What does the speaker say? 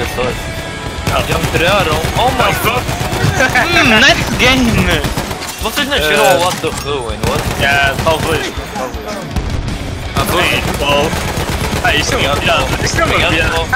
됐어. 형 그래야로. Oh my god. mm, nice game! What is is you Eh. what the and What? Yeah, probably. Probably. Ah, Sim, bom. Ah, isso é Obrigado, uma piada. Paulo.